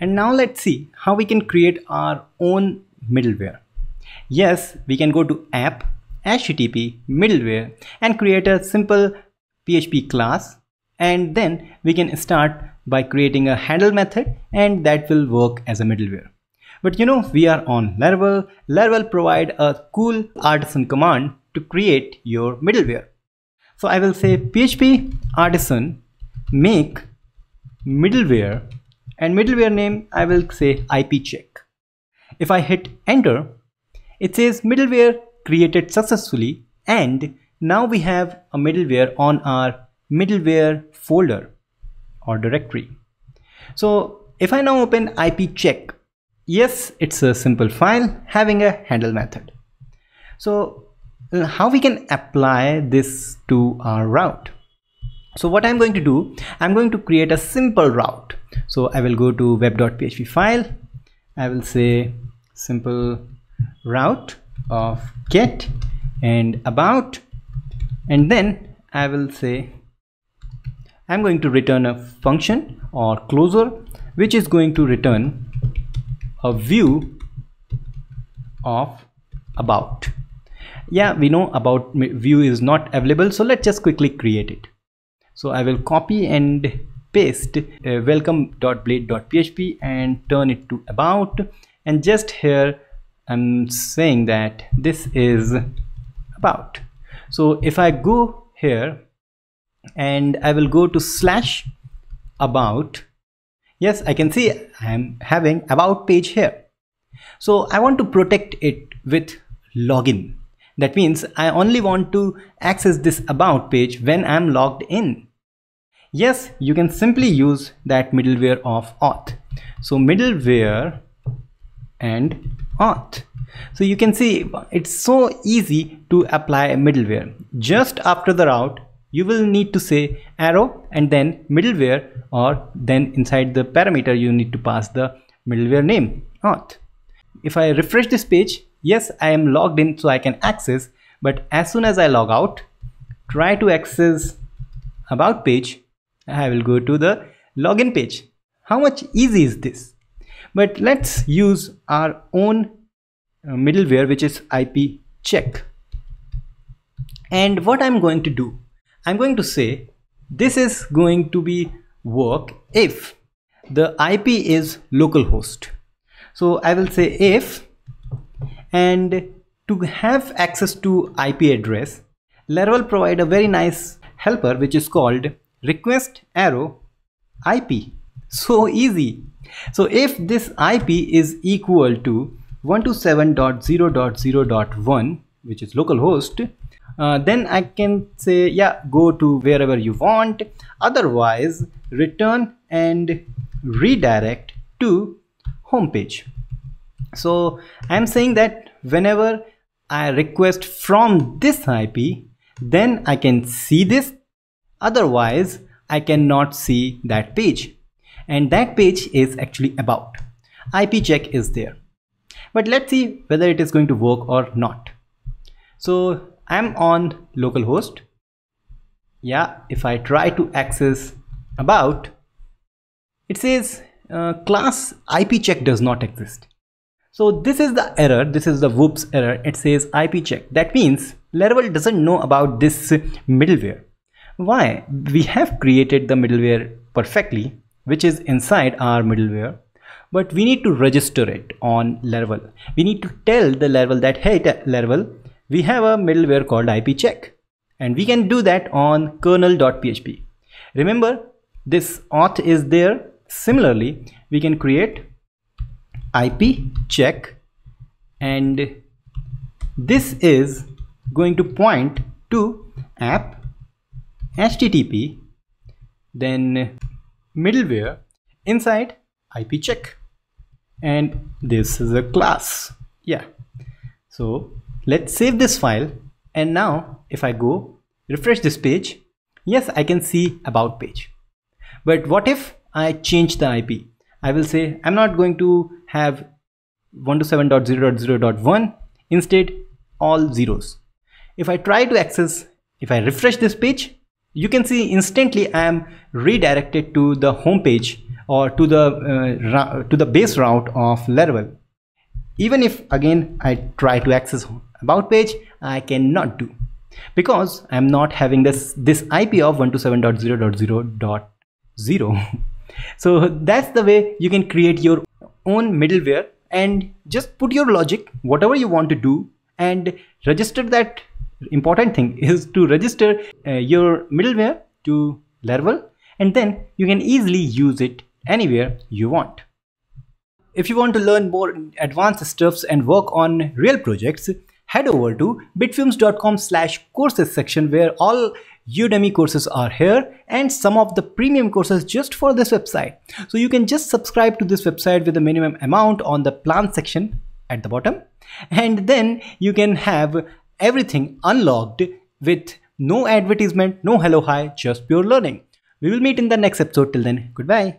And now let's see how we can create our own middleware. Yes, we can go to app, HTTP, middleware and create a simple PHP class and then we can start by creating a handle method and that will work as a middleware. But you know, we are on Laravel. Laravel provide a cool artisan command to create your middleware. So I will say PHP artisan make middleware and middleware name I will say IP check. If I hit enter, it says middleware created successfully and now we have a middleware on our middleware folder or directory. So if I now open IP check, yes, it's a simple file having a handle method. So how we can apply this to our route? So what I'm going to do, I'm going to create a simple route. So I will go to web.php file. I will say simple route of get and about. And then I will say I'm going to return a function or closure which is going to return a view of about. Yeah we know about view is not available so let's just quickly create it. So I will copy and paste uh, welcome.blade.php and turn it to about. And just here I'm saying that this is about. So if I go here and I will go to slash about yes I can see I am having about page here. So I want to protect it with login. That means I only want to access this about page when I'm logged in yes you can simply use that middleware of auth. So middleware and auth. So you can see it's so easy to apply a middleware. Just after the route you will need to say arrow and then middleware or then inside the parameter you need to pass the middleware name auth. If I refresh this page yes I am logged in so I can access but as soon as I log out try to access about page I will go to the login page. How much easy is this? But let's use our own uh, middleware which is IP check. And what I'm going to do I'm going to say this is going to be work if the IP is localhost. So I will say if and to have access to IP address, Laravel provide a very nice helper which is called request arrow IP. So easy. So if this IP is equal to 127.0.0.1 which is localhost uh, then I can say yeah go to wherever you want otherwise return and redirect to home page so I'm saying that whenever I request from this IP then I can see this otherwise I cannot see that page and that page is actually about IP check is there but let's see whether it is going to work or not so I'm on localhost. Yeah, if I try to access about, it says uh, class IP check does not exist. So this is the error, this is the whoops error, it says IP check. That means Laravel doesn't know about this middleware. Why? We have created the middleware perfectly, which is inside our middleware, but we need to register it on Laravel. We need to tell the Laravel that, hey Laravel, we have a middleware called ipcheck and we can do that on kernel.php. Remember this auth is there. Similarly, we can create ipcheck and this is going to point to app http then middleware inside IP check. and this is a class yeah so Let's save this file and now if I go refresh this page, yes, I can see about page. But what if I change the IP? I will say I'm not going to have 127.0.0.1 instead all zeros. If I try to access, if I refresh this page, you can see instantly I am redirected to the home page or to the uh, to the base route of Laravel. Even if again I try to access about page, I cannot do because I'm not having this this IP of 127.0.0.0. so that's the way you can create your own middleware and just put your logic whatever you want to do and register that important thing is to register uh, your middleware to Laravel and then you can easily use it anywhere you want. If you want to learn more advanced stuffs and work on real projects, head over to bitfumes.com slash courses section where all Udemy courses are here and some of the premium courses just for this website. So you can just subscribe to this website with a minimum amount on the plan section at the bottom and then you can have everything unlocked with no advertisement, no hello hi, just pure learning. We will meet in the next episode. Till then, goodbye.